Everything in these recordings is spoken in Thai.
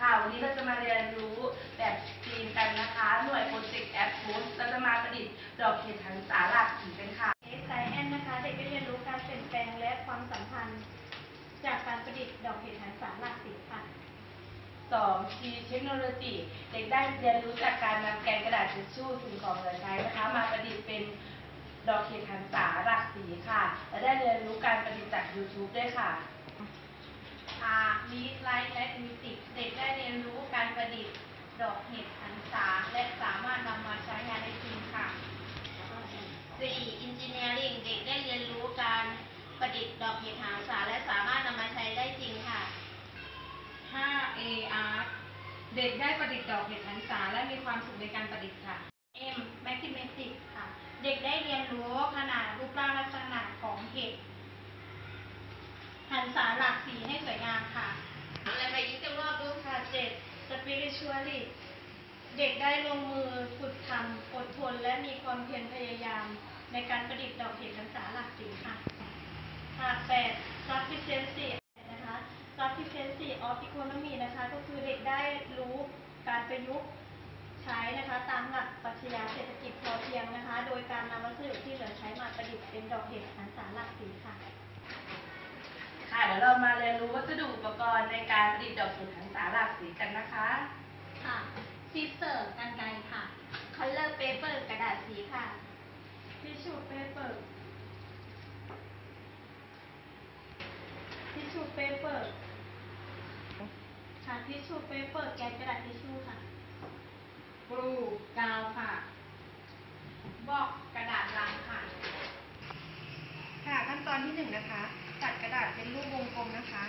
ค่ะวันนี้เราจะมาเรียนรู้แบบจีนกันนะคะ หน่วย project approach เราจะมาประดิษฐ์ดอกเห็ดหรรษาหลากสีกันค่ะเอสไซแอนนะคะ เด็กได้เรียนรู้การเปลี่ยนแปลงและความสัมพันธ์ จากการประดิษฐ์ดอกเห็ดหรรษาหลากสีค่ะสอง T เทคโนโลยีเด็กได้เรียนรู้จากการนำแกนกระดาษทิชชู่สิ่งของเหลือใช้นะคะ มาประดิษฐ์เป็นดอกเห็ดหรรษาหลากสีค่ะ และได้เรียนรู้การประดิษฐ์จาก YouTube ด้วยค่ะอามีไลท์และ เด็กได้เรียนรู้การประดิษฐ์ดอกเห็ดหันษาและสามารถนำมาใช้งานได้จริงค่ะ 4. Engineering เด็กได้เรียนรู้การประดิษฐ์ดอกเห็ดหางสาและสามารถนำมาใช้ได้จริงค่ะ 5 AR เด็กได้ประดิษฐ์ดอกเห็ดหันษาและมีความสุขในการประดิษฐ์ค่ะ M Mathematics ค่ะ เด็กได้เรียนรู้ขนาดรูปร่างลักษณะของเห็ดหันษาหลากสีให้สวยงามค่ะ อะไรไปอีกจะรอบดูค่ะ 7 เด็กได้ลงมือฝึกทำอดทน และมีความเพียรพยายาม ในการประดิษฐ์ดอกเห็ดหันษาหลากสีค่ะค่ะ8 sufficiency นะคะ sufficiency of economy นะคะ ก็คือเด็กได้รู้การประยุกต์ใช้นะคะ ตามหลักปรัชญาเศรษฐกิจพอเพียงนะคะ โดยการนำวัสดุที่เหลือใช้มาประดิษฐ์เป็นดอกเห็ดหันษาหลากสีค่ะค่ะเดี๋ยวเรามาเรียนรู้วัสดุอุปกรณ์ในการประดิษฐ์ดอกเห็ดหรรษาหลากสีกันนะคะ ค่ะซีเซอรรไกรค่ะ color paper กระดาษสีค่ะ tissue paper tissue paper ค่ะ tissue paper แกนกระดาษทิชชู่ค่ะ glue กาวค่ะ box กระดาษลังค่ะ ค่ะขั้นตอนที่หนึ่งนะคะ จัดกระดาษเป็นรูปวงกลมนะคะ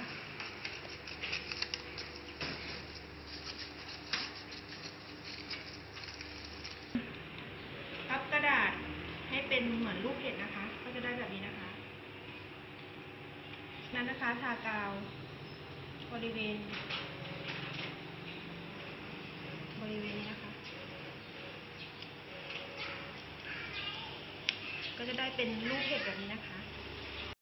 พับกระดาษให้เป็นเหมื อนรูปเห็ดนะคะ ก็จะได้แบบนี้นะคะ นั้นนะคะทากาวบริเวณ บริเวณนี้นะคะ ก็จะได้เป็นรูปเห็ดแบบนี้นะคะ